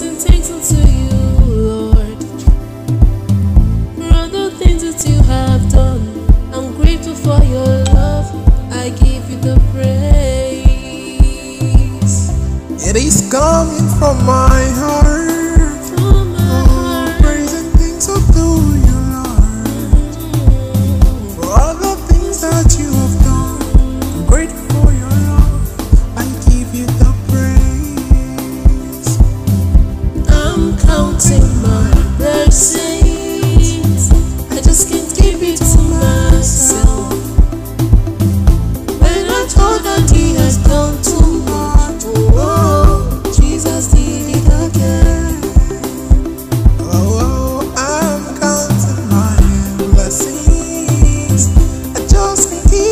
and unto you, Lord. For all the things that you have done, I'm grateful for your love. I give you the praise. It is coming from my heart.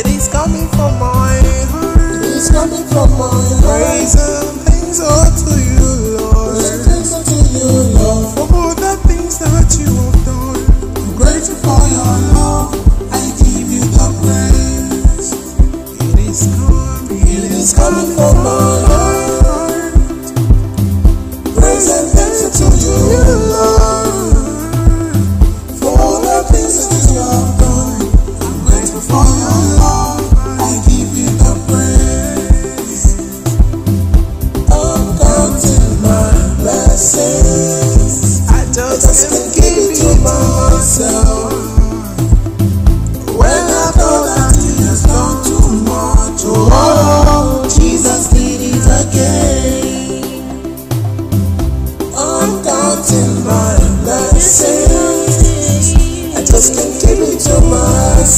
It is coming from my heart. It is coming from my heart. Praise and thanks unto you, Lord. Thanks to you, Lord. For all the things that you have done. I'm grateful for your love. I give you the praise. It is coming. It is coming.